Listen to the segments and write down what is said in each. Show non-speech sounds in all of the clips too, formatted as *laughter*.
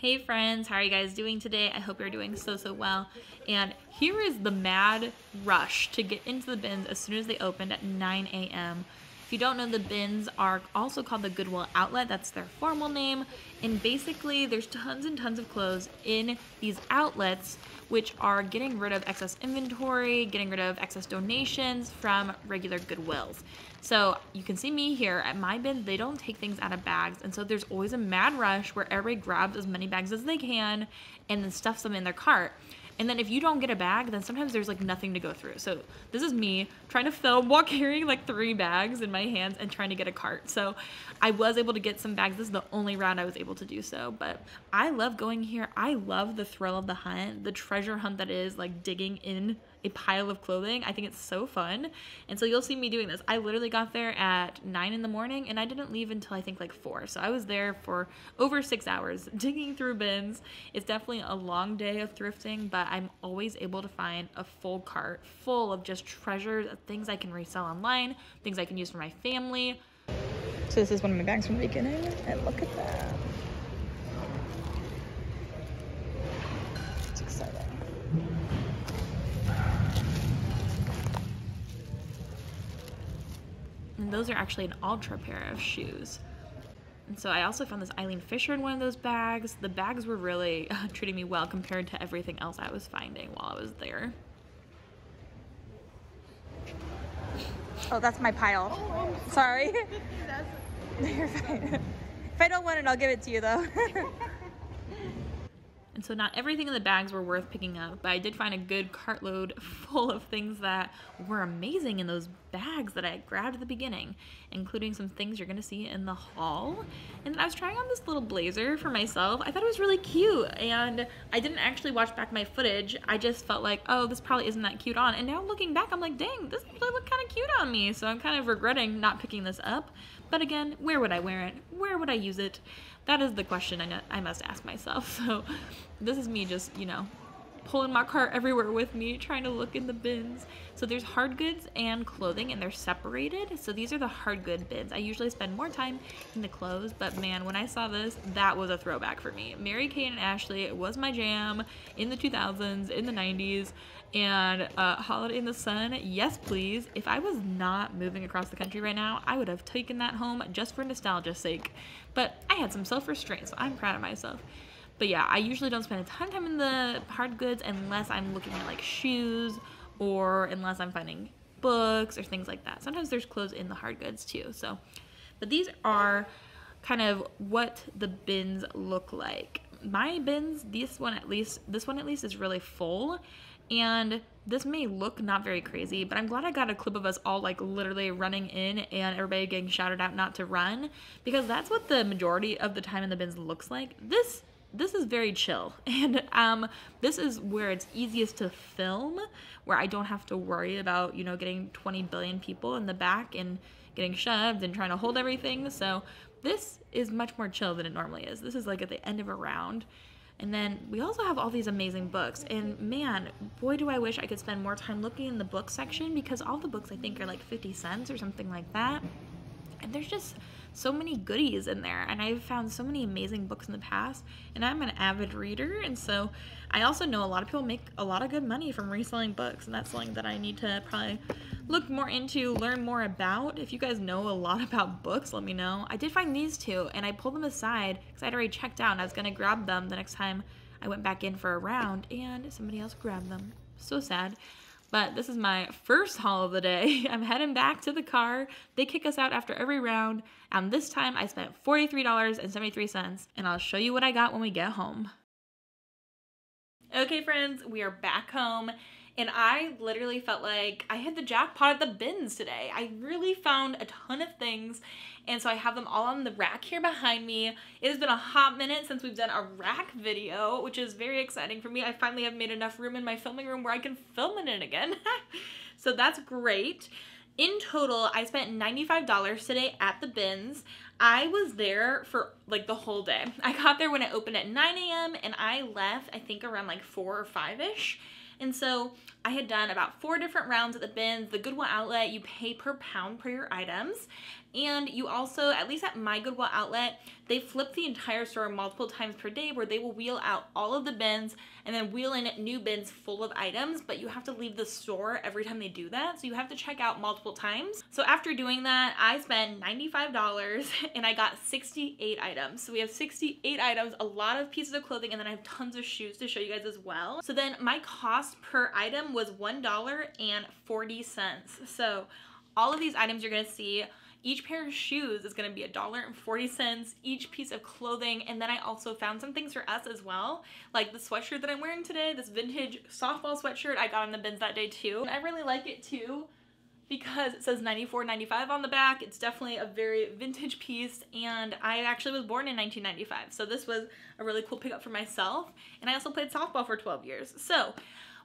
Hey friends, how are you guys doing today? I hope you're doing so, so well. And here is the mad rush to get into the bins as soon as they opened at 9 a.m. If you don't know, the bins are also called the Goodwill Outlet. That's their formal name. And basically, there's tons and tons of clothes in these outlets, which are getting rid of excess inventory, getting rid of excess donations from regular Goodwills. So you can see me here at my bin, they don't take things out of bags. And so there's always a mad rush where everybody grabs as many bags as they can and then stuffs them in their cart. And then if you don't get a bag, then sometimes there's like nothing to go through. So this is me trying to film while *laughs* carrying like three bags in my hands and trying to get a cart. So I was able to get some bags. This is the only round I was able to do so. But I love going here. I love the thrill of the hunt, the treasure hunt that is like digging in a pile of clothing. I think it's so fun. And so you'll see me doing this. I literally got there at 9 in the morning and I didn't leave until I think like 4. So I was there for over 6 hours *laughs* digging through bins. It's definitely a long day of thrifting, but I'm always able to find a full cart full of just treasures, things I can resell online, things I can use for my family. So this is one of my bags from the beginning and look at that. It's exciting. And those are actually an Altra pair of shoes. And so I also found this Eileen Fisher in one of those bags. The bags were really *laughs* uh, treating me well compared to everything else I was finding while I was there. Oh, that's my pile. Oh, Sorry. *laughs* You're fine. *laughs* If I don't want it, I'll give it to you though. And so not everything in the bags were worth picking up, but I did find a good cartload *laughs* full of things that were amazing in those bags that I grabbed at the beginning, including some things you're gonna see in the haul. And then I was trying on this little blazer for myself. I thought it was really cute, and I didn't actually watch back my footage. I just felt like, oh, this probably isn't that cute on. And now looking back, I'm like, dang, this actually looked kind of cute on me. So I'm kind of regretting not picking this up. But again, where would I wear it? Where would I use it? That is the question I, I must ask myself. *laughs* So this is me just, you know, pulling my cart everywhere with me, trying to look in the bins. So there's hard goods and clothing and they're separated. So these are the hard good bins. I usually spend more time in the clothes, but man, when I saw this, that was a throwback for me. Mary Kate and Ashley, was my jam in the 2000s, in the 90s, and uh, Holiday in the Sun, yes please. If I was not moving across the country right now, I would have taken that home just for nostalgia's sake. But I had some self-restraint, so I'm proud of myself. But yeah, I usually don't spend a ton of time in the hard goods unless I'm looking at like shoes or unless I'm finding books or things like that. Sometimes there's clothes in the hard goods too. So, but these are kind of what the bins look like. My bins, this one at least, this one at least is really full and this may look not very crazy, but I'm glad I got a clip of us all like literally running in and everybody getting shouted out not to run because that's what the majority of the time in the bins looks like. This this is very chill. *laughs* And um, this is where it's easiest to film where I don't have to worry about you know getting 20 billion people in the back and getting shoved and trying to hold everything. So this is much more chill than it normally is. This is like at the end of a round. And then we also have all these amazing books. And man boy do I wish I could spend more time looking in the book section because all the books I think are like 50 cents or something like that and there's just so many goodies in there and I've found so many amazing books in the past and I'm an avid reader and so I also know a lot of people make a lot of good money from reselling books and that's something that I need to probably look more into, learn more about. If you guys know a lot *laughs* about books, let me know. I did find these two and I pulled them aside because I'd already checked out and I was going to grab them the next time I went back in for a round and somebody else grabbed them. So sad. But this is my first haul of the day. *laughs* I'm heading back to the car. They kick us out after every round. And this time I spent $43.73 and I'll show you what I got when we get home. Okay friends, we are back home and I literally felt like I hit the jackpot at the bins today. I really found a ton of things and so I have them all on the rack here behind me. It has been a hot minute since we've done a rack video, which is very exciting for me. I finally have made enough room in my filming room where I can film in it again. *laughs* so that's great. In total, I spent $95 today at the bins. I was there for like the whole day. I got there when it opened at 9 a.m. and I left I think around like 4 or 5ish. And so I had done about four different rounds at the bins. The Goodwill outlet, you pay per pound per your items. And you also, at least at my Goodwill outlet, they flip the entire store multiple times per day where they will wheel out all of the bins and then wheel in new bins full of items, but you have to leave the store every time they do that. So you have to check out multiple times. So after doing that, I spent $95 *laughs* and I got 68 items. So we have 68 items, a lot of pieces of clothing, and then I have tons of shoes to show you guys as well. So then my cost per item was $1.40. So all of these items you're gonna see each pair of shoes is gonna be a dollar and 40 cents, each piece of clothing, and then I also found some things for us as well, like the sweatshirt that I'm wearing today, this vintage softball sweatshirt I got in the bins that day too. And I really like it too because it says 94.95 on the back. It's definitely a very vintage piece and I actually was born in 1995. So this was a really cool pickup for myself. And I also played softball for 12 years. So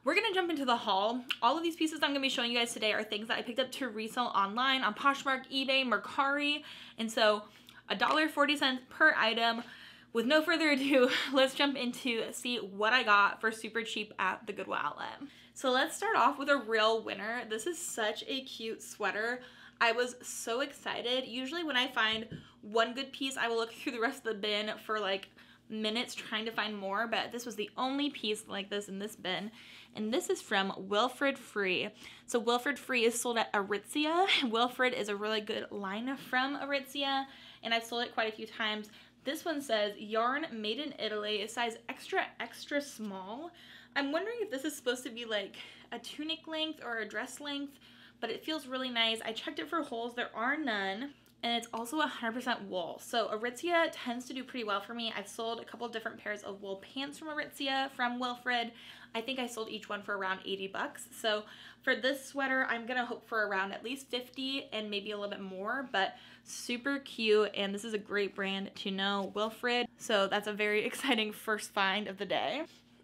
we're gonna jump into the haul. All of these pieces I'm gonna be showing you guys today are things that I picked up to resell online on Poshmark, eBay, Mercari. And so $1.40 per item. With no further ado, *laughs* let's jump into see what I got for super cheap at the Goodwill outlet. So let's start off with a real winner. This is such a cute sweater. I was so excited. Usually when I find one good piece, I will look *laughs* through the rest of the bin for like minutes trying to find more, but this was the only piece like this in this bin and this is from Wilfred Free. So Wilfred Free is sold at Aritzia. *laughs* Wilfred is a really good line from Aritzia, and I've sold it quite a few times. This one says yarn made in Italy, size extra extra small. I'm wondering if this is supposed to be like a tunic length or a dress length, but it feels really nice. I checked it for holes, there are none and it's also 100% wool. So Aritzia tends to do pretty well for me. I've sold a couple different pairs of wool pants from Aritzia, from Wilfred. I think I sold each one for around 80 bucks. So for this sweater, I'm gonna hope for around at least 50 and maybe a little bit more, but super cute. And this is a great brand to know, Wilfred. So that's a very *laughs* exciting first find of the day.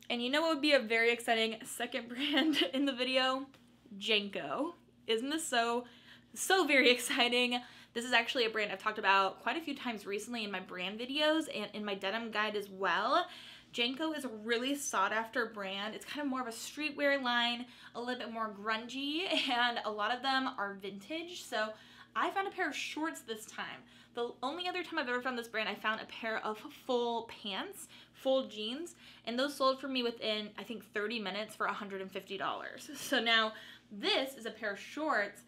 And you know what would be a very exciting second *laughs* brand in the video? JNCO. Isn't this so, so very *laughs* exciting? This is actually a brand I've talked about quite a few times recently in my brand videos and in my denim guide as well. JNCO is a really sought after brand. It's kind of more of a streetwear line, a little bit more grungy, *laughs* and a lot of them are vintage. So I found a pair of shorts this time. The only other time I've ever found this brand, I found a pair of full pants, full jeans, and those sold for me within, I think, 30 minutes for $150. *laughs* So now this is a pair of shorts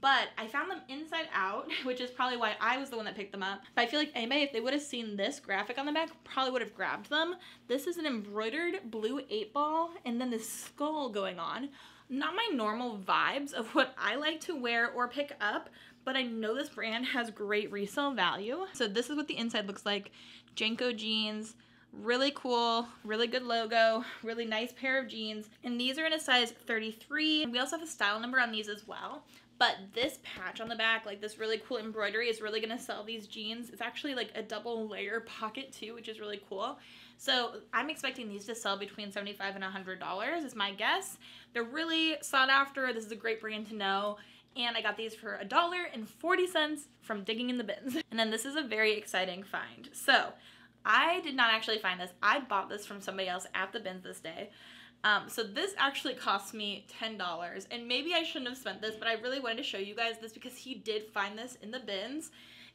but I found them inside out, *laughs* which is probably why I was the one that picked them up. But I feel like anybody, if they would have seen this graphic on the back, probably would have grabbed them. This is an embroidered blue eight ball and then this skull going on. Not my normal vibes of *laughs* what I like to wear or pick up, but I know this brand has great resale value. So this is what the inside looks like. JNCO jeans, really cool, really good logo, really nice pair of jeans. And these are in a size 33. We also have a style number on these as well. But this patch on the back, like this really cool embroidery is really gonna sell these jeans. It's actually like a double layer pocket too, which is really cool. So I'm expecting these to sell between 75 and $100 is my guess. They're really sought after. This is a great brand to know. And I got these for a dollar and 40 cents from digging in the bins. *laughs* And then this is a very exciting find. So I did not actually find this. I bought this from somebody else at the bins this day. Um, so this actually cost me $10 and maybe I shouldn't have spent this, but I really wanted to show you guys this because he did find this in the bins.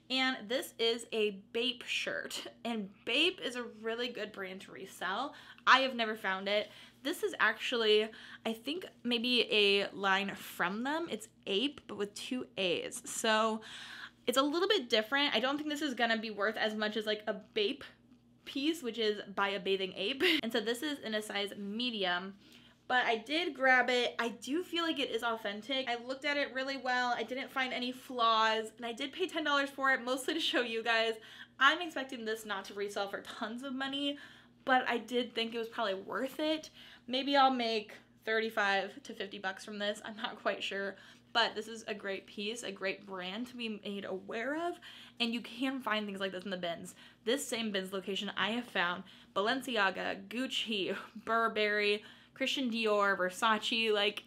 And this is a Bape shirt *laughs* and Bape is a really good brand to resell. I have never found it. This is actually, I think maybe a line from them. It's Ape, but with two A's. So it's a little bit different. I don't think this is gonna be worth as much as like a Bape piece, which is by a bathing ape. *laughs* And so this is in a size medium but I did grab it. I do feel like it is authentic. I looked at it really well. I didn't find any flaws and I did pay $10 for it mostly to show you guys. I'm expecting this not to resell for tons of money, but I did think it was probably worth it. Maybe I'll make 35 to 50 bucks from this. I'm not quite sure, but this is a great piece, a great brand to be made aware of, and you can find things like this in the bins. This same bins location I have found Balenciaga, Gucci, *laughs* Burberry, Christian Dior, Versace, like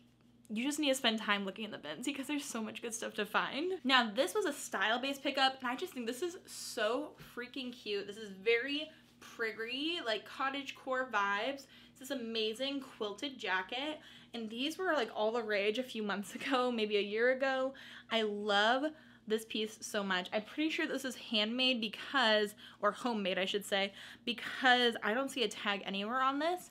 you just need to spend time looking in the bins because there's so much good stuff to find. Now, this was a style-based pickup, and I just think this is so freaking cute. This is very priggy, like cottage core vibes. It's this amazing quilted jacket, and these were like all the rage a few months *laughs* ago, maybe a year ago. I love this piece so much. I'm pretty sure this is handmade because, or homemade, I should say, because I don't see a tag anywhere on this.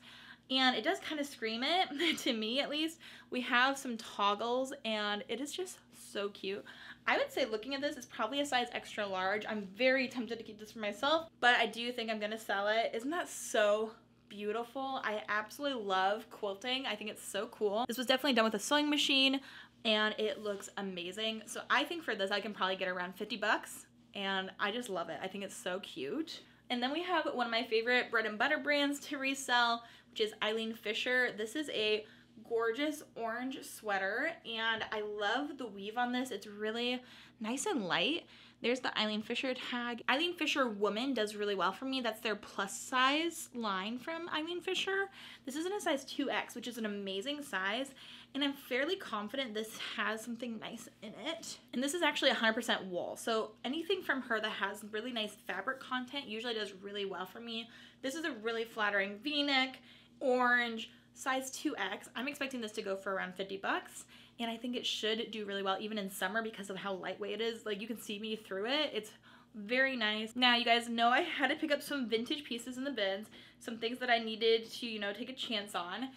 And it does kind of scream it, *laughs* to me at least. We have some toggles and it is just so cute. I would say looking at this, it's probably a size extra large. I'm very tempted to keep this for myself, but I do think I'm gonna sell it. Isn't that so beautiful? I absolutely love quilting. I think it's so cool. This was definitely done with a sewing machine and it looks amazing. So I think for this, I can probably get around 50 bucks and I just love it. I think it's so cute. And then we have one of my favorite bread and butter brands to resell, which is Eileen Fisher. This is a gorgeous orange sweater and I love the weave on this. It's really nice and light. There's the Eileen Fisher tag. Eileen Fisher Woman does really well for me. That's their plus size line from Eileen Fisher. This is in a size 2X, which is an amazing size. And I'm fairly confident this has something nice in it. And this is actually 100% wool. So anything from her that has really nice fabric content usually does really well for me. This is a really flattering v-neck, orange, size 2X. I'm expecting this to go for around 50 bucks and I think it should do really well even in summer because of how lightweight it is. Like you can see me through it. It's very nice. Now you guys know I had to pick up some vintage pieces in the bins, some things that I needed to, you know, take a chance on.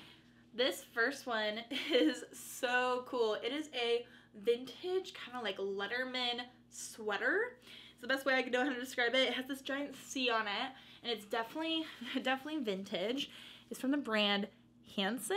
This first one *laughs* is so cool. It is a vintage kind of like Letterman sweater. It's the best way I can know how to describe it. It has this giant C on it and it's definitely, *laughs* definitely vintage. It's from the brand Hanson.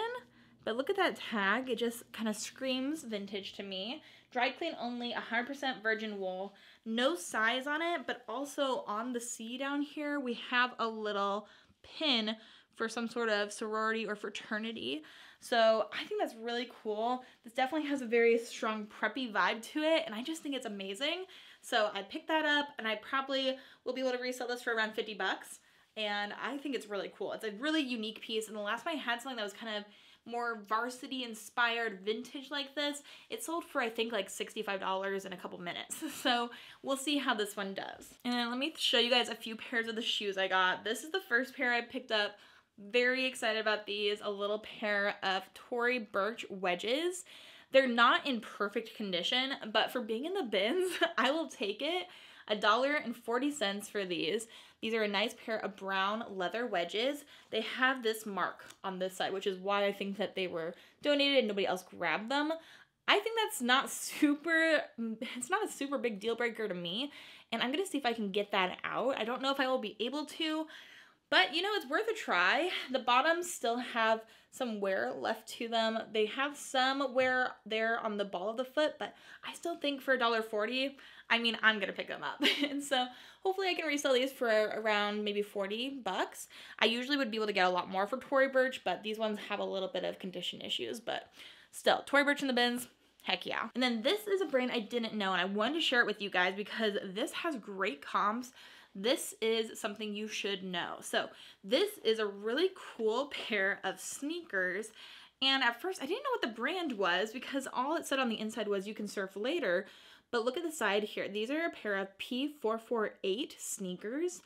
But look at that tag. It just kind of screams vintage to me. Dry clean only, 100% virgin wool. No size on it, but also on the C down here, we have a little pin for some sort of sorority or fraternity. So I think that's really cool. This definitely has a very strong preppy vibe to it, and I just think it's amazing. So I picked that up, and I probably will be able to resell this for around 50 bucks. And I think it's really cool. It's a really unique piece, and the last time I had something that was kind of more varsity inspired vintage like this, it sold for I think like $65 in a couple minutes. *laughs* So we'll see how this one does. And let me show you guys a few pairs of the shoes I got. This is the first pair I picked up. Very excited about these. A little pair of Tory Burch wedges. They're not in perfect condition, but for being in the bins, *laughs* I will take it. A dollar and 40 cents for these. These are a nice pair of brown leather wedges. They have this mark on this side, which is why I think that they were donated and nobody else grabbed them. I think that's not super, it's not a super big deal breaker to me. And I'm to see if I can get that out. I don't know if I will be able to, but you know, it's worth a try. The bottoms still have some wear left to them. They have some wear there on the ball of the foot, but I still think for $1.40, I mean, I'm gonna pick them up. *laughs* and so hopefully I can resell these for around maybe 40 bucks. I usually would be able to get a lot more for Tory Burch, but these ones have a little bit of condition issues, but still, Tory Burch in the bins, heck yeah. And then this is a brand I didn't know and I wanted to share it with you guys because this has great comps. This is something you should know. So this is a really cool pair of sneakers and at first I didn't know what the brand was because all it said on the inside was you can surf later, but look at the side here. These are a pair of P448 sneakers.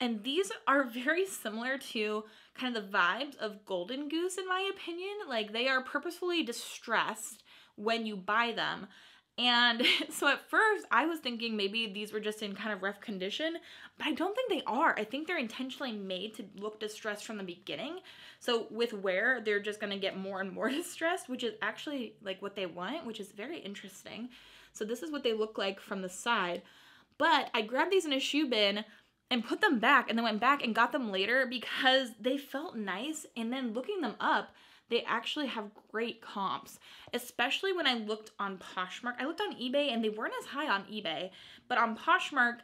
And these are very similar to kind of the vibes of Golden Goose, in my opinion. Like, they are purposefully distressed when you buy them. And *laughs* so at first, I was thinking maybe these were just in kind of rough condition, but I don't think they are. I think they're intentionally made to look distressed from the beginning. So with wear, they're just gonna get more and more *laughs* distressed, which is actually like what they want, which is very interesting. So this is what they look like from the side. But I grabbed these in a shoe bin and put them back and then went back and got them later because they felt nice. And then looking them up, they actually have great comps, especially when I looked on Poshmark. I looked on eBay and they weren't as high on eBay, but on Poshmark,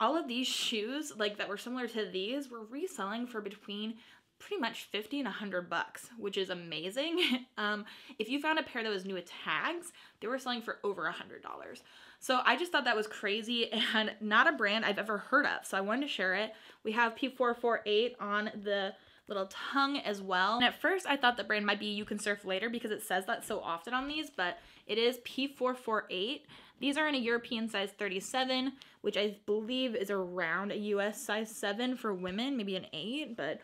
all of these shoes like that were similar to these were reselling for between pretty much 50 and 100 bucks, which is amazing. *laughs* um, if you found a pair that was new with tags, they were selling for over a $100. So I just thought that was crazy *laughs* and not a brand I've ever heard of. So I wanted to share it. We have P448 on the little tongue as well. And at first I thought the brand might be You Can Surf Later because it says that so often on these, but it is P448. These are in a European size 37, which I believe is around a US size 7 for women, maybe an 8, but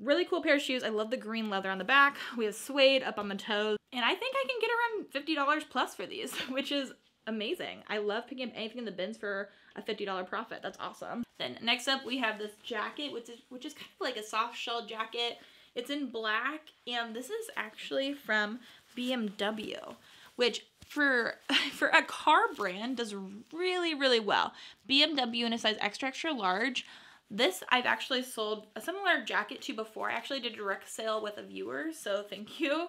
Really cool pair of shoes. I love the green leather on the back. We have suede up on the toes. And I think I can get around $50 plus for these, *laughs* which is amazing. I love picking up anything in the bins for a $50 profit. That's awesome. Then next up we have this jacket, which is which is kind of like a soft shell jacket. It's in black, and this is actually from BMW, which for *laughs* for a car brand does really really well. BMW in a size extra extra large. This I've actually sold a similar jacket to before. I actually did a direct sale with a viewer, so thank you.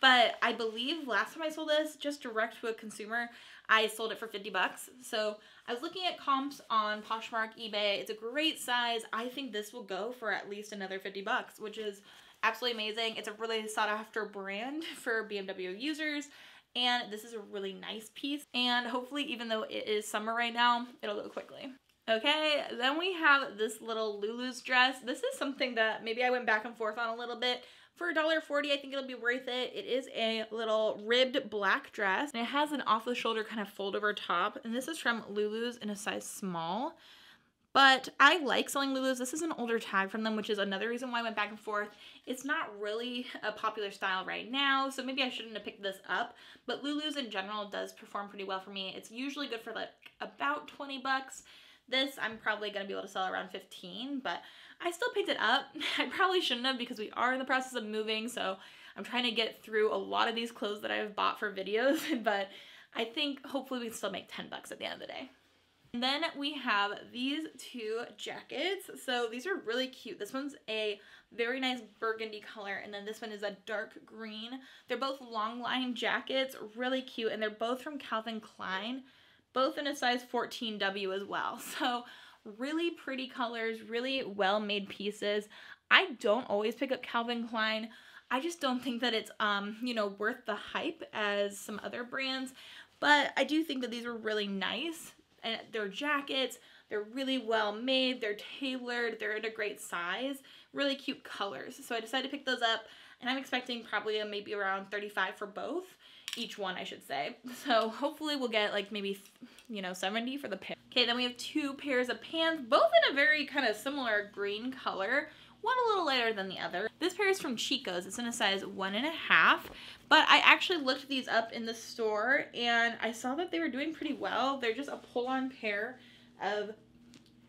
But I believe last time I sold this, just direct to a consumer, I sold it for 50 bucks. So I was looking at comps on Poshmark, eBay. It's a great size. I think this will go for at least another 50 bucks, which is absolutely amazing. It's a really sought after brand *laughs* for BMW users. And this is a really nice piece. And hopefully, even though it is summer right now, it'll go quickly. Okay, then we have this little Lulu's dress. This is something that maybe I went back and forth on a little bit. For $1.40, I think it'll be worth it. It is a little ribbed black dress. And it has an off-the-shoulder kind of fold over top. And this is from Lulu's in a size small. But I like selling Lulu's. This is an older tag from them, which is another reason why I went back and forth. It's not really a popular style right now, so maybe I shouldn't have picked this up. But Lulu's in general does perform pretty well for me. It's usually good for like about 20 bucks. This I'm probably going to be able to sell around 15, but I still picked it up. *laughs* I probably shouldn't have because we are in the process of moving, so I'm trying to get through a lot of these clothes that I've bought for videos, *laughs* but I think hopefully we can still make 10 bucks at the end of the day. And then we have these two jackets. So these are really cute. This one's a very nice burgundy color and then this one is a dark green. They're both long line jackets, really cute, and they're both from Calvin Klein, both in a size 14W as well. *laughs* So really pretty colors, really well made pieces. I don't always pick up Calvin Klein. I just don't think that it's, um, you know, worth the hype as some other brands. But I do think that these were really nice and their jackets, they're really well made, they're tailored, they're in a great size, really cute colors. So I decided to pick those up and I'm expecting probably a, maybe around 35 for both, each one I should say. *laughs* So hopefully we'll get like maybe, you know, 70 for the pair. Okay, then we have two pairs of pants, both in a very kind of similar green color one a little lighter than the other. This pair is from Chico's. It's in a size one and a half, but I actually looked these up in the store and I saw that they were doing pretty well. They're just a pull-on pair of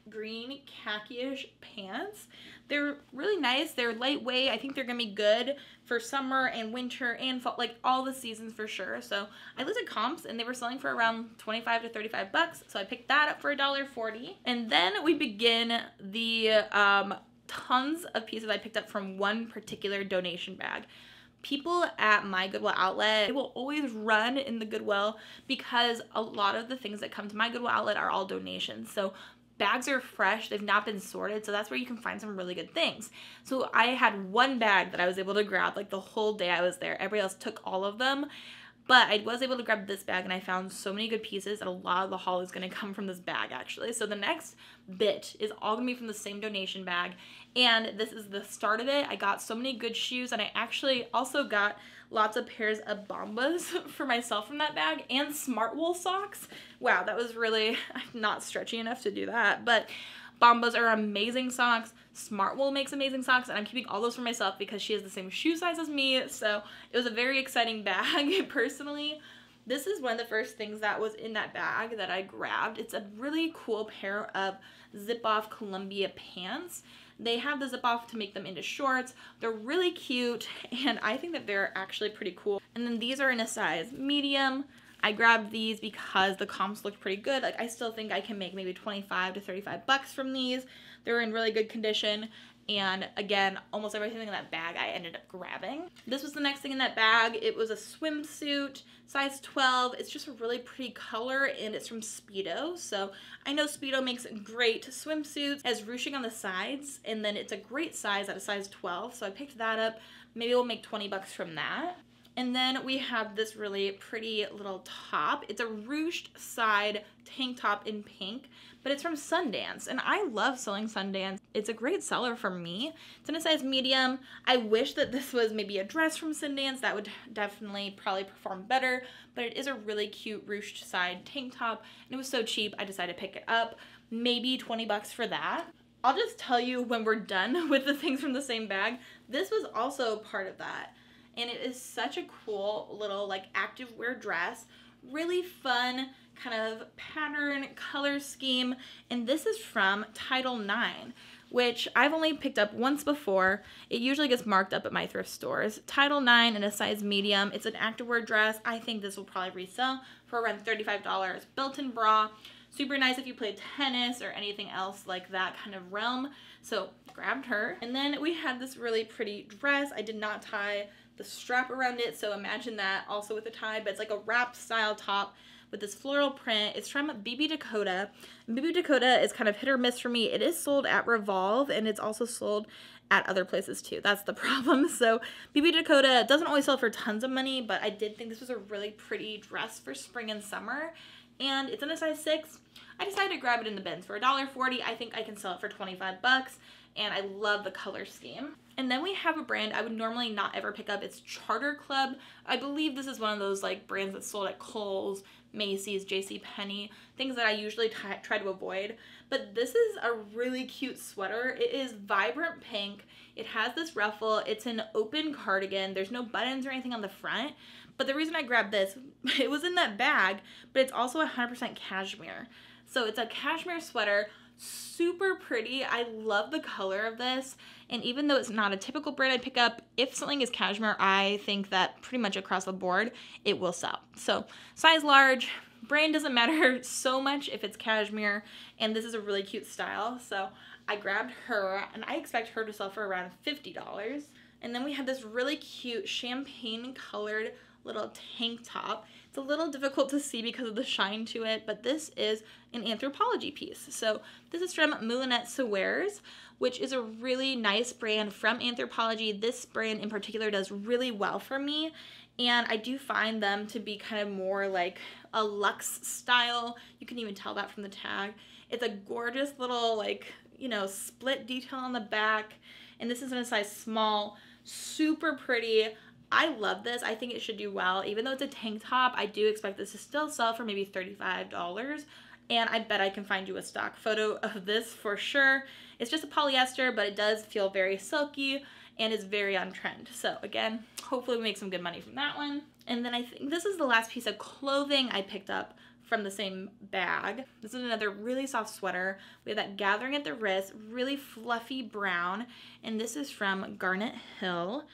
green khaki-ish pants. They're really nice. They're lightweight. I think they're going to be good for summer and winter and fall, like all the seasons for sure. So I looked at comps and they were selling for around 25 to 35 bucks. So I picked that up for $1.40. And then we begin the um, tons of pieces I picked up from one particular donation bag. People at my Goodwill outlet they will always run in the Goodwill because a lot of the things that come to my Goodwill outlet are all donations. So bags are fresh, they've not been sorted, so that's where you can find some really good things. So I had one bag that I was able to grab like the whole day I was there. Everybody else took all of them. But I was able to grab this bag and I found so many good pieces that a lot of the haul is going to come from this bag actually. So the next bit is all to be from the same donation bag and this is the start of it. I got so many good shoes and I actually also got lots of pairs of Bombas *laughs* for myself from that bag and Smartwool socks. Wow, that was really *laughs* not stretchy enough to do that, but Bombas are amazing socks. Smartwool makes amazing socks, and I'm keeping all those for myself because she has the same shoe size as me, so it was a very exciting *laughs* bag, personally. This is one of the first things that was in that bag that I grabbed. It's a really cool pair of zip-off Columbia pants. They have the zip off to make them into shorts. They're really cute *laughs* and I think that they're actually pretty cool. And then these are in a size medium. I grabbed these because the comps looked pretty good. Like I still think I can make maybe 25 to 35 bucks from these. They're in really good condition. And again, almost everything in that bag I ended up grabbing. This was the next thing in that bag. It was a swimsuit, size 12. It's just a really pretty color and it's from Speedo. So I know Speedo makes great swimsuits as ruching on the sides and then it's a great size at a size 12. So I picked that up. Maybe we'll make 20 bucks from that. And then we have this really pretty little top. It's a ruched side tank top in pink, but it's from Sundance. And I love selling Sundance. It's a great seller for me. It's in a size medium. I wish that this was maybe a dress from Sundance. That would definitely probably perform better, but it is a really cute ruched side tank top. And it was so cheap, I decided to pick it up. Maybe 20 bucks for that. I'll just tell you when we're done *laughs* with the things from the same bag. This was also part of that and it is such a cool little like active wear dress really fun kind of pattern color scheme. And this is from Title IX which I've only picked up once before. It usually gets marked up at my thrift stores. Title IX in a size medium. It's an activewear dress. I think this will probably resell for around $35. Built-in bra. Super nice if you play tennis or anything else like that kind of realm. So grabbed her. And then we had this really pretty dress. I did not tie the strap around it, so imagine that also with a tie, but it's like a wrap style top with this floral print. It's from BB Dakota. BB Dakota is kind of hit or miss for me. It is sold at Revolve and it's also sold at other places too. That's the *laughs* problem. So BB Dakota doesn't always sell for tons of money, but I did think this was a really pretty dress for spring and summer. And it's in a size 6. I decided to grab it in the bins for $1.40. I think I can sell it for 25 bucks and I love the color scheme. And then we have a brand I would normally not ever pick up. It's Charter Club. I believe this is one of those like brands that's sold at Kohl's, Macy's, J.C. Penney, things that I usually try to avoid. But this is a really cute sweater. It is vibrant pink. It has this ruffle. It's an open cardigan. There's no buttons or anything on the front. But the reason I grabbed this, *laughs* it was in that bag, but it's also 100% cashmere. So it's a cashmere sweater super pretty. I love the color of this. And even though it's not a typical brand I pick up, if something is cashmere, I think that pretty much across the board, it will sell. So size large, brand doesn't matter *laughs* so much if it's cashmere. And this is a really cute style. So I grabbed her and I expect her to sell for around $50. And then we have this really cute champagne colored little tank top. A little difficult to see because of the shine to it, but this is an Anthropologie piece. So this is from Moulinette Soeurs, which is a really nice brand from Anthropologie. This brand in particular does really well for me, and I do find them to be kind of more like a luxe style. You can even tell that from the tag. It's a gorgeous little like, you know, split detail on the back, and this is in a size small, super pretty. I love this. I think it should do well. Even though it's a tank top, I do expect this to still sell for maybe $35. And I bet I can find you a stock photo *laughs* of this for sure. It's just a polyester, but it does feel very silky and is very on trend. So again, hopefully we make some good money from that one. And then I think this is the last piece of clothing I picked up from the same bag. This is another really soft sweater. We have that gathering at the wrist, really fluffy brown. And this is from Garnet Hill.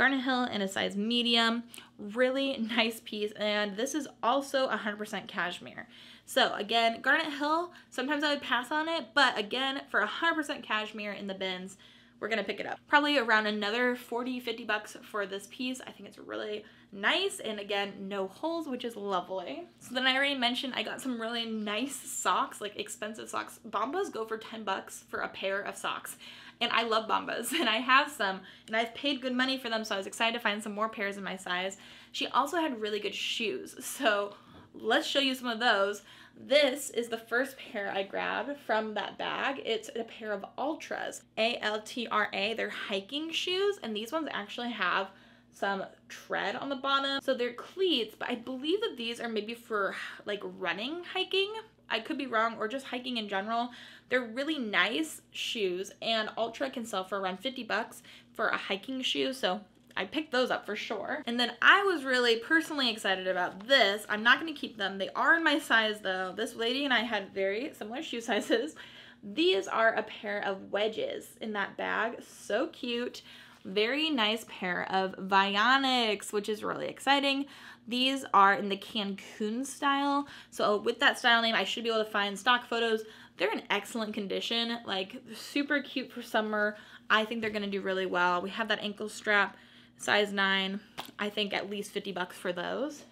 Garnet Hill in a size medium. Really nice piece. And this is also 100% cashmere. So again, Garnet Hill, sometimes I would pass on it, but again, for 100% cashmere in the bins, we're gonna pick it up. Probably around another 40, 50 bucks for this piece. I think it's really nice and again, no holes, which is lovely. So then I already mentioned I got some really nice socks, like expensive socks. Bombas go for 10 bucks for a pair of socks and I love Bombas *laughs* and I have some and I've paid good money for them so I was excited to find some more pairs in my size. She also had really good shoes *laughs* so let's show you some of those. This is the first pair I grabbed from that bag. It's a pair of Altras, A-L-T-R-A. They're hiking shoes and these ones actually have some tread on the bottom. So they're cleats, but I believe that these are maybe for like running hiking. I could be wrong, or just hiking in general. They're really nice shoes, and Altra can sell for around 50 bucks for a hiking shoe, so I picked those up for sure. And then I was really personally excited about this. I'm not going to keep them. They are in my size though. This lady and I had very similar shoe *laughs* sizes. These are a pair of wedges in that bag. So cute. Very nice pair of Vionics, which is really exciting. These are in the Cancun style. So with that style name, I should be able to find stock photos. They're in excellent condition, like super cute for summer. I think they're gonna do really well. We have that ankle strap, size nine. I think at least 50 bucks for those.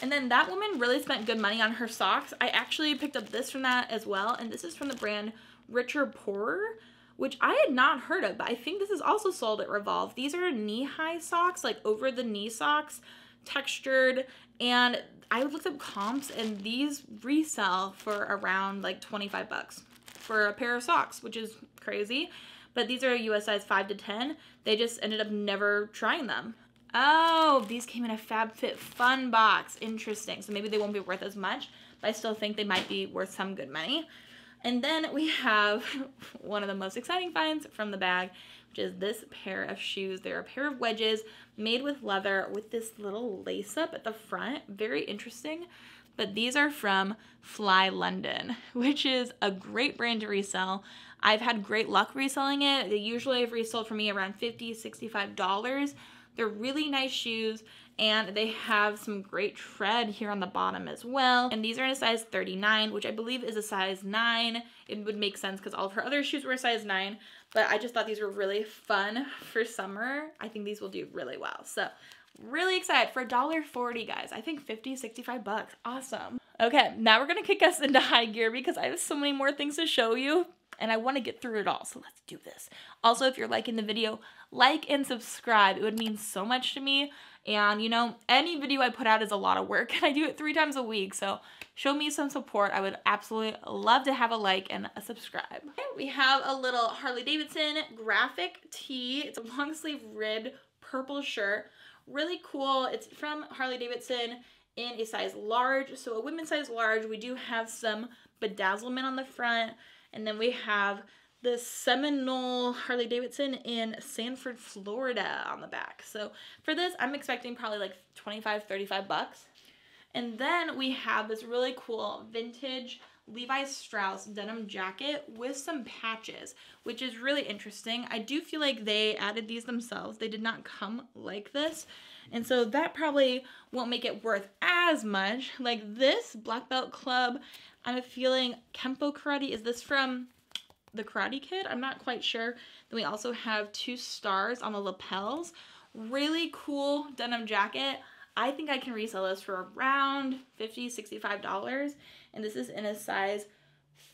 And then that woman really spent good money on her socks. I actually picked up this from that as well. And this is from the brand Richer Poorer, which I had not heard of, but I think this is also sold at Revolve. These are knee-high socks, like over the knee socks textured and I looked up comps and these resell for around like 25 bucks for a pair of socks, which is crazy. But these are US size 5 to 10. They just ended up never trying them. Oh, these came in a FabFitFun box. Interesting. So maybe they won't be worth as much, but I still think they might be worth some good money. And then we have *laughs* one of the most exciting finds from the bag. Which is this pair of shoes. They're a pair of wedges made with leather with this little lace up at the front. Very interesting. But these are from Fly London, *laughs* which is a great brand to resell. I've had great luck reselling it. They usually have resold for me around $50, $65. They're really nice shoes and they have some great tread here on the bottom as well. And these are in a size 39, which I believe is a size 9. It would make sense because all of her other shoes were a size 9, but I just thought these were really fun for summer. I think these will do really well. So really excited for $1.40 guys. I think 50, 65 bucks. Awesome. Okay, now we're gonna kick us into high gear because I have so many more things to show you and I want to get through it all. So let's do this. Also, if you're liking the video, like and subscribe. It would mean so much to me. And you know, any video I put out is a lot of work *laughs* and I do it three times a week. So show me some support. I would absolutely love to have a like and a subscribe. Okay, we have a little Harley Davidson graphic tee. It's a long sleeve red purple shirt. Really cool. It's from Harley Davidson in a size large. So a women's size large. We do have some bedazzlement on the front. And then we have the Seminole Harley Davidson in Sanford, Florida on the back. So for this, I'm expecting probably like 25, 35 bucks. And then we have this really cool vintage Levi Strauss denim jacket with some patches, which is really interesting. I do feel like they added these themselves. They did not come like this. And so that probably won't make it worth as much. Like this Black Belt Club, I'm feeling Kempo Karate. Is this from the Karate Kid. I'm not quite sure. Then we also have two stars on the lapels. Really cool denim jacket. I think I can resell this for around $50, $65. And this is in a size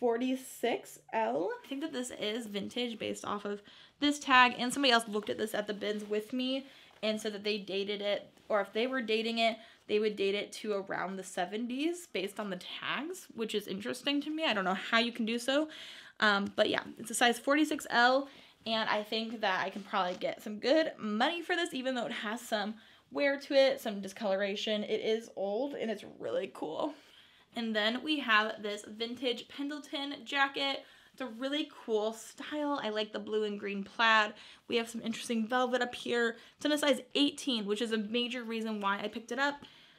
46L. I think that this is vintage based off of this tag. And somebody else looked at this at the bins with me and said that they dated it, or if they were dating it, they would date it to around the 70s based on the tags, which is interesting to me. I don't know how you can do so. Um, but yeah, it's a size 46L, and I think that I can probably get some good money for this, even though it has some wear to it, some discoloration. It is old, and it's really cool. And then we have this vintage Pendleton jacket. It's a really cool style. I like the blue and green plaid. We have some interesting velvet up here. It's in a size 18, which is a major reason why I picked it up.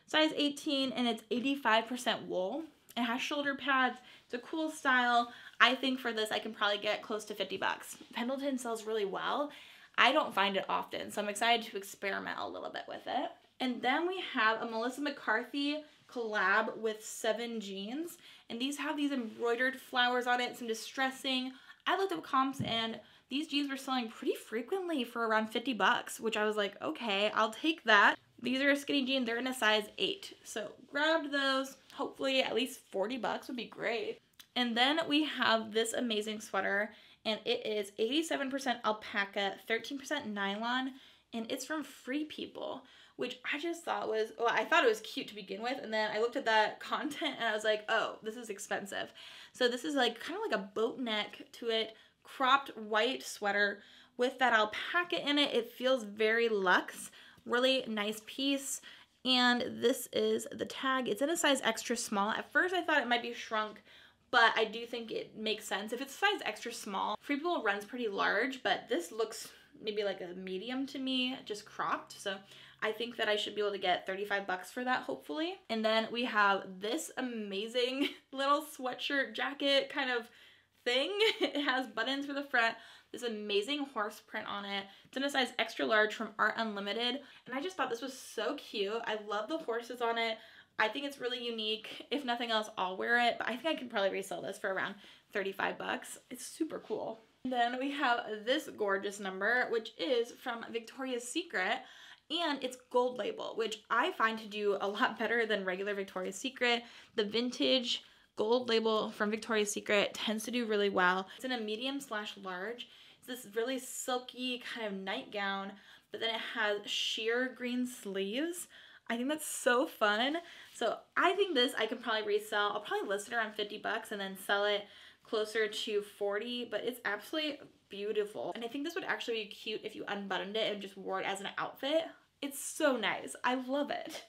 Size 18, and it's 85% wool. It has shoulder pads. It's a cool style. I think for this I can probably get close to 50 bucks. Pendleton sells really well. I don't find it often, so I'm excited to experiment a little bit with it. And then we have a Melissa McCarthy collab with Seven Jeans. And these have these embroidered flowers on it, some distressing. I looked up comps and these jeans were selling pretty frequently for around 50 bucks, which I was like, okay, I'll take that. These are a skinny jean, they're in a size 8. So grabbed those, hopefully at least 40 bucks would be great. And then we have this amazing sweater and it is 87% alpaca, 13% nylon, and it's from Free People, which I just thought was, well, I thought it was cute to begin with, and then I looked at that *laughs* content and I was like, oh, this is expensive. So this is like kind of like a boat neck to it, cropped white sweater with that alpaca in it. It feels very luxe, really nice piece. And this is the tag. It's in a size extra small. At first I thought it might be shrunk but I do think it makes sense. If it's size extra small, Free People runs pretty large, but this looks maybe like a medium to me, just cropped. So I think that I should be able to get 35 bucks for that, hopefully. And then we have this amazing *laughs* little sweatshirt jacket kind of thing. *laughs* It has buttons for the front, this amazing horse print on it. It's in a size extra large from Art Unlimited. And I just thought this was so cute. I love the horses on it. I think it's really unique. If nothing else, I'll wear it. But I think I can probably resell this for around 35 bucks. It's super cool. And then we have this gorgeous number, which is from Victoria's Secret. And it's gold label, which I find to do a lot *laughs* better than regular Victoria's Secret. The vintage gold label from Victoria's Secret tends to do really well. It's in a medium slash large. It's this really silky kind of nightgown, but then it has sheer green sleeves. I think that's so fun. So I think this I can probably resell. I'll probably list it around 50 bucks and then sell it closer to 40, but it's absolutely beautiful. And I think this would actually be cute if you unbuttoned it and just wore it as an outfit. It's so nice. I love it.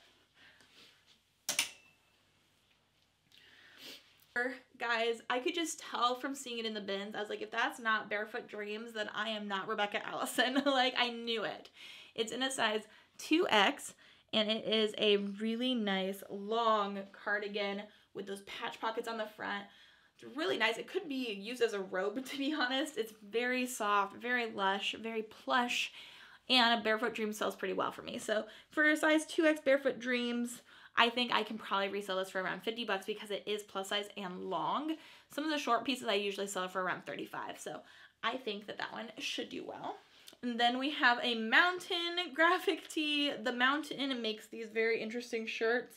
Guys, I could just tell from seeing it in the bins. I was like, if that's not Barefoot Dreams, then I am not Rebekah Allison. *laughs* like, I knew it. It's in a size 2X, and it is a really nice long cardigan with those patch pockets on the front. It's really nice. It could be used as a robe, *laughs* to be honest. It's very soft, very lush, very plush, and a Barefoot Dream sells pretty well for me. So for a size 2X Barefoot Dreams, I think I can probably resell this for around 50 bucks because it is plus size and long. Some of the short pieces I usually sell for around 35. So I think that that one should do well. And then we have a mountain *laughs* graphic tee. The mountain makes these very interesting shirts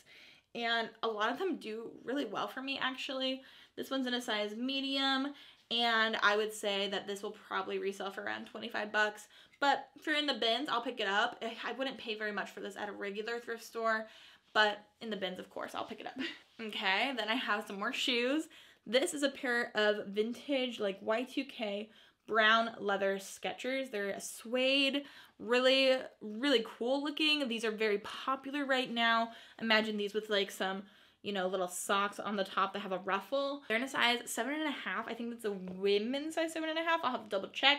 and a lot of them do really well for me actually. This one's in a size medium and I would say that this will probably resell for around 25 bucks. But if you're in the bins, I'll pick it up. I wouldn't pay very much for this at a regular thrift store, but in the bins, of course, I'll pick it up. *laughs* okay, then I have some more shoes. This is a pair of vintage, like Y2K brown leather Skechers. They're a suede, really, really cool looking. These are very popular right now. Imagine these with like some you know, little socks on the top that have a ruffle. They're in a size seven and a half. I think that's a women's size seven and a half. I'll have to double check,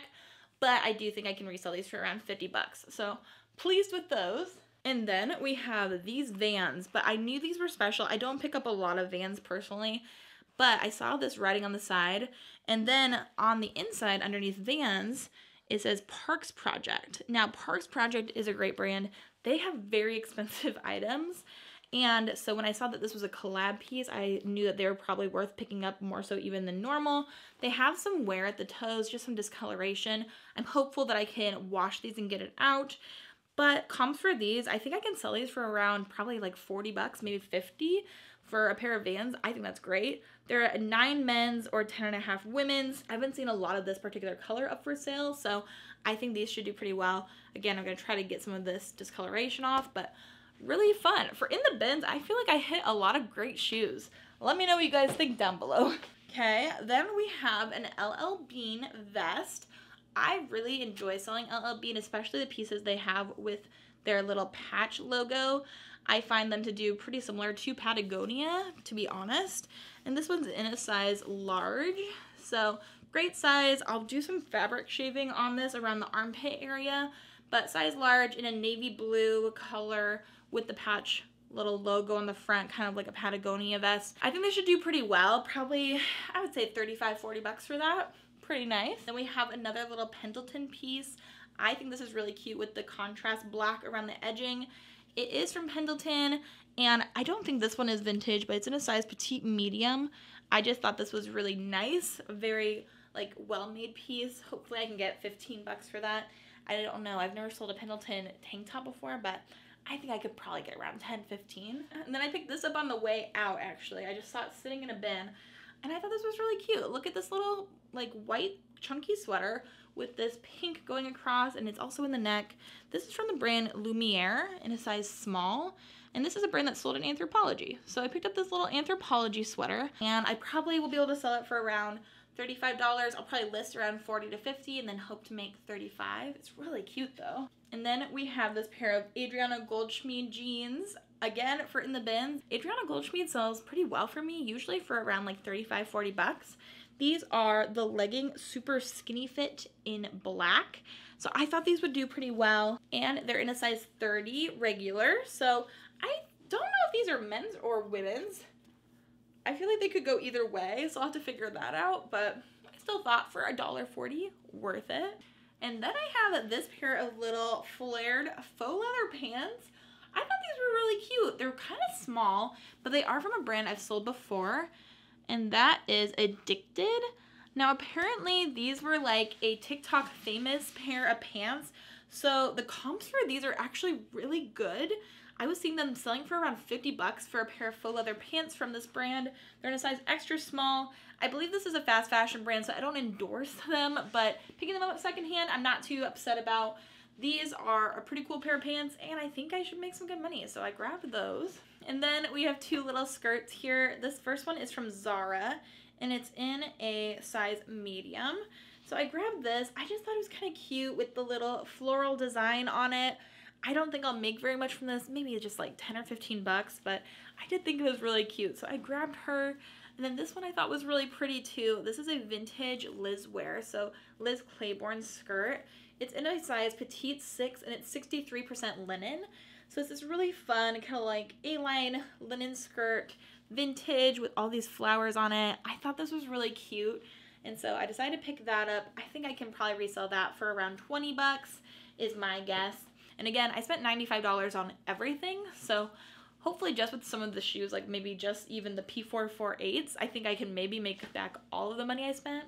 but I do think I can resell these for around 50 bucks. So pleased with those. And then we have these Vans, but I knew these were special. I don't pick up a lot of Vans personally, but I saw this writing on the side. And then on the inside, underneath Vans, it says Parks Project. Now, Parks Project is a great brand. They have very *laughs* expensive items. And so when I saw that this was a collab piece, I knew that they were probably worth picking up more so even than normal. They have some wear at the toes, just some discoloration. I'm hopeful that I can wash these and get it out. But comps for these, I think I can sell these for around probably like 40 bucks, maybe 50 for a pair of Vans. I think that's great. There are nine men's or 10 and a half women's. I haven't seen a lot of this particular color up for sale, so I think these should do pretty well. Again, I'm to try to get some of this discoloration off, but really fun. For in the bins, I feel like I hit a lot of great shoes. Let me know what you guys think down below. *laughs* Okay, then we have an LL Bean vest. I really enjoy selling LL Bean, especially the pieces they have with their little patch logo. I find them to do pretty similar to Patagonia, to be honest. And this one's in a size large, so great size. I'll do some fabric shaving on this around the armpit area, but size large in a navy blue color with the patch little logo on the front, kind of like a Patagonia vest. I think they should do pretty well. Probably, I would say 35, 40 bucks for that. Pretty nice. Then we have another little Pendleton piece. I think this is really cute with the contrast black around the edging. It is from Pendleton, and I don't think this one is vintage, but it's in a size petite medium. I just thought this was really nice, very like well-made piece. Hopefully I can get 15 bucks for that. I don't know. I've never sold a Pendleton tank top before, but I think I could probably get around 10, 15. And then I picked this up on the way out, actually. I just saw it sitting in a bin, and I thought this was really cute. Look at this little, like, white chunky sweater with this pink going across, and it's also in the neck. This is from the brand Lumiere in a size small, and this is a brand that's sold in Anthropologie. So I picked up this little Anthropologie sweater, and I probably will be able to sell it for around $35. I'll probably list around 40 to 50 and then hope to make 35. It's really cute though. And then we have this pair of Adriana Goldschmied jeans. Again, for in the bins, Adriana Goldschmied sells pretty well for me, usually for around like 35, 40 bucks. These are the legging super skinny fit in black. So I thought these would do pretty well. And they're in a size 30 regular. So I don't know if these are men's or women's. I feel like they could go either way, so I'll have to figure that out, but I still thought for $1.40, worth it. And then I have this pair of little flared faux leather pants. I thought these were really cute. They're kind of small, but they are from a brand I've sold before, and that is Addicted. Now, apparently, these were like a TikTok famous pair of pants, so the comps for these are actually really good. I was seeing them selling for around 50 bucks for a pair of faux leather pants from this brand. They're in a size extra small. I believe this is a fast fashion brand, so I don't endorse them, but picking them up secondhand, I'm not too upset about. These are a pretty cool pair of pants, and I think I should make some good money, so I grabbed those. And then we have two little skirts here. This first one is from Zara, and it's in a size medium. So I grabbed this. I just thought it was kind of cute with the little floral design on it. I don't think I'll make very much from this, maybe just like 10 or 15 bucks, but I did think it was really cute. So I grabbed her. And then this one I thought was really pretty too. This is a vintage Liz wear, so Liz Claiborne skirt. It's in a size petite 6 and it's 63% linen. So it's this really fun kind of like A-line linen skirt, vintage with all these flowers on it. I thought this was really cute. And so I decided to pick that up. I think I can probably resell that for around 20 bucks is my guess. And again, I spent $95 on everything. So hopefully just with some of the shoes, like maybe just even the P448s, I think I can maybe make back all of the money I spent.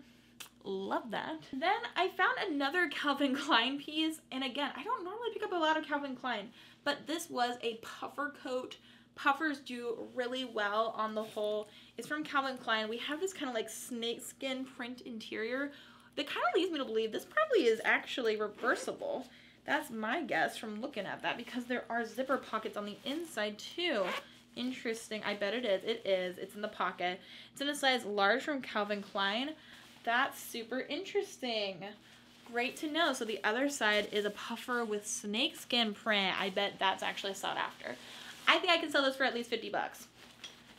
Love that. Then I found another *laughs* Calvin Klein piece. And again, I don't normally pick up a lot of Calvin Klein, but this was a puffer coat. Puffers do really well on the whole. It's from Calvin Klein. We have this kind of like snakeskin print interior that kind of leads me to believe this probably is actually reversible. That's my guess from looking at that because there are zipper pockets on the inside too. Interesting. I bet it is. It is. It's in the pocket. It's in a size large from Calvin Klein. That's super interesting. Great to know. So the other side is a puffer with snakeskin print. I bet that's actually sought after. I think I can sell this for at least 50 bucks.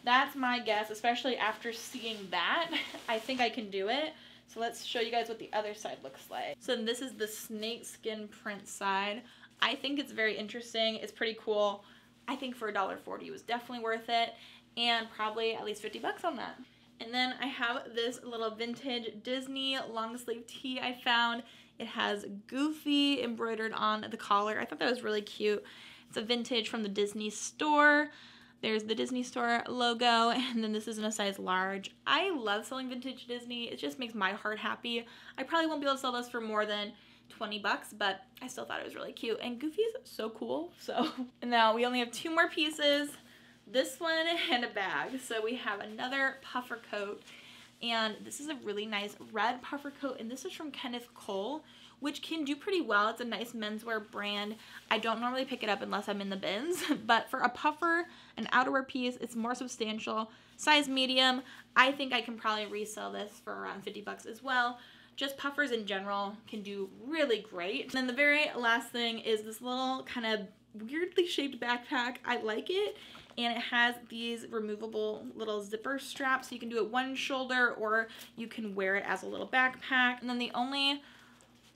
That's my guess, especially after seeing that. *laughs* I think I can do it. So let's show you guys what the other side looks like. So this is the snakeskin print side. I think it's very interesting. It's pretty cool. I think for $1.40 it was definitely worth it and probably at least 50 bucks on that. And then I have this little vintage Disney long sleeve tee I found. It has Goofy embroidered on the collar. I thought that was really cute. It's a vintage from the Disney store. There's the Disney store logo, *laughs* and then this is in a size large. I love selling vintage Disney. It just makes my heart happy. I probably won't be able to sell this for more than 20 bucks, but I still thought it was really cute. And Goofy's so cool, so. *laughs* And now we only have two more pieces this one and a bag. So we have another puffer coat and this is a really nice red puffer coat and this is from Kenneth Cole which can do pretty well. It's a nice menswear brand. I don't normally pick it up unless I'm in the bins, *laughs* but for a puffer, an outerwear piece, it's more substantial. Size medium, I think I can probably resell this for around 50 bucks as well. Just puffers in general can do really great. And then the very last thing is this little kind of weirdly shaped backpack. I like it and it has these removable little zipper straps. So you can do it one shoulder or you can wear it as a little backpack. And then the only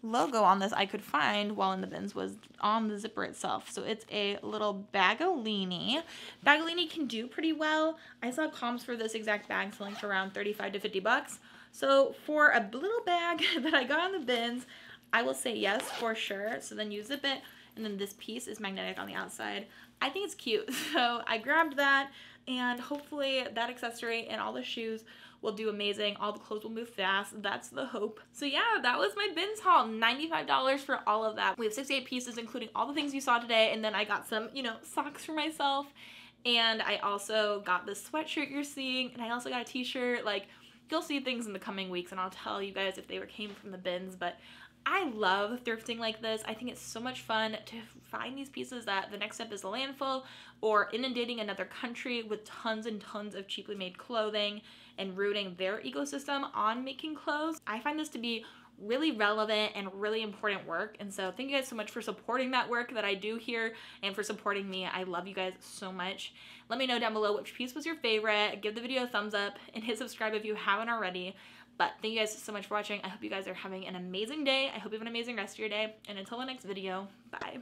logo on this I could find while in the bins was on the zipper itself. So it's a little Baggallini. Baggallini can do pretty well. I saw comps for this exact bag selling for around 35 to 50 bucks. So for a little bag *laughs* that I got in the bins, I will say yes for sure. So then you zip it and then this piece is magnetic on the outside. I think it's cute. *laughs* So I grabbed that and hopefully that accessory and all the shoes will do amazing. All the clothes will move fast. That's the hope. So yeah, that was my bins haul. $95 for all of that. We have 68 pieces, including all the things you saw today. And then I got some, you know, socks for myself. And I also got this sweatshirt you're seeing. And I also got a t-shirt. Like, you'll see things in the coming weeks and I'll tell you guys if they were came from the bins. But I love thrifting like this. I think it's so much fun to find these pieces that the next step is a landfill or inundating another country with tons and tons of cheaply made clothing and rooting their ecosystem on making clothes. I find this to be really relevant and really important work. And so thank you guys so much for supporting that work that I do here and for supporting me. I love you guys so much. Let me know down below which piece was your favorite. Give the video a thumbs up and hit subscribe if you haven't already. But thank you guys so much for watching. I hope you guys are having an amazing day. I hope you have an amazing rest of your day. And until the next video, bye.